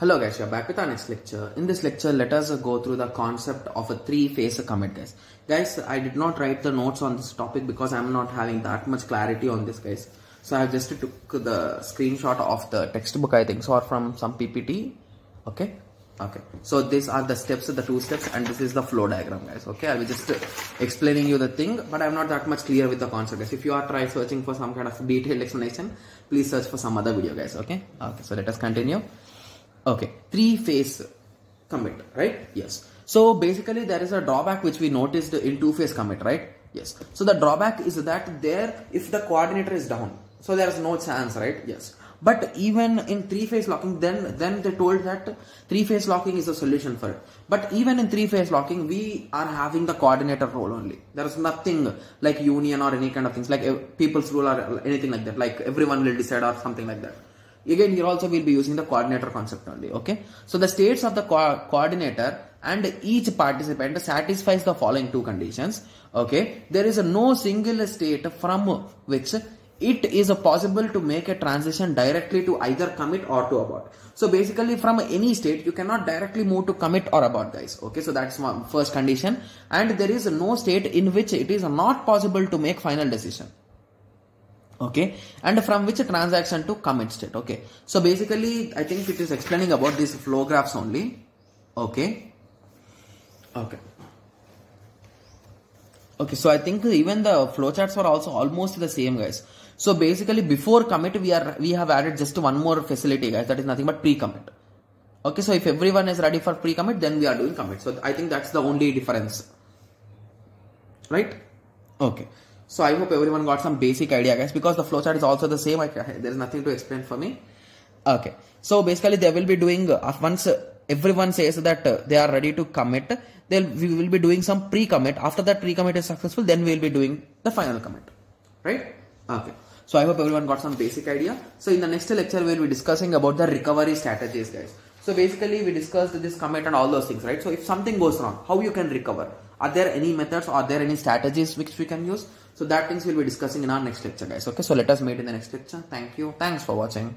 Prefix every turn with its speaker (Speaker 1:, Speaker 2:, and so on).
Speaker 1: Hello guys, you're back with our next lecture. In this lecture, let us go through the concept of a three-phase commit guys. Guys, I did not write the notes on this topic because I'm not having that much clarity on this guys. So I just took the screenshot of the textbook I think so or from some PPT. Okay. Okay. So these are the steps, the two steps and this is the flow diagram guys. Okay. I'll be just explaining you the thing but I'm not that much clear with the concept guys. If you are try searching for some kind of detailed explanation, please search for some other video guys. Okay. Okay. So let us continue okay three phase commit right? Yes. So basically there is a drawback which we noticed in two phase commit right? Yes. So the drawback is that there if the coordinator is down so there is no chance right? Yes. But even in three phase locking then then they told that three phase locking is a solution for it. But even in three phase locking we are having the coordinator role only. There is nothing like union or any kind of things like uh, people's rule or anything like that like everyone will decide or something like that again here also we'll be using the coordinator concept only okay? So the states of the co coordinator and each participant satisfies the following two conditions okay? There is no single state from which it is possible to make a transition directly to either commit or to abort. So basically from any state you cannot directly move to commit or abort guys okay? So that's my first condition. And there is no state in which it is not possible to make final decision okay? And from which transaction to commit state. Okay? So basically i think it is explaining about these flow graphs only. Okay? Okay. Okay so i think even the flowcharts are also almost the same guys. So basically before commit we are we have added just one more facility guys. That is nothing but pre-commit. Okay so if everyone is ready for pre-commit then we are doing commit. So i think that's the only difference. Right? Okay so I hope everyone got some basic idea guys because the flowchart is also the same. I, there is nothing to explain for me. Okay. So basically they will be doing uh, once uh, everyone says that uh, they are ready to commit, they'll we will be doing some pre-commit. After that pre-commit is successful, then we will be doing the final commit. Right? Okay. So I hope everyone got some basic idea. So in the next lecture we will be discussing about the recovery strategies guys. So basically we discussed this commit and all those things, right? So if something goes wrong, how you can recover? Are there any methods? Are there any strategies which we can use? So that things we'll be discussing in our next lecture guys. Okay. So let us meet in the next lecture. Thank you. Thanks for watching.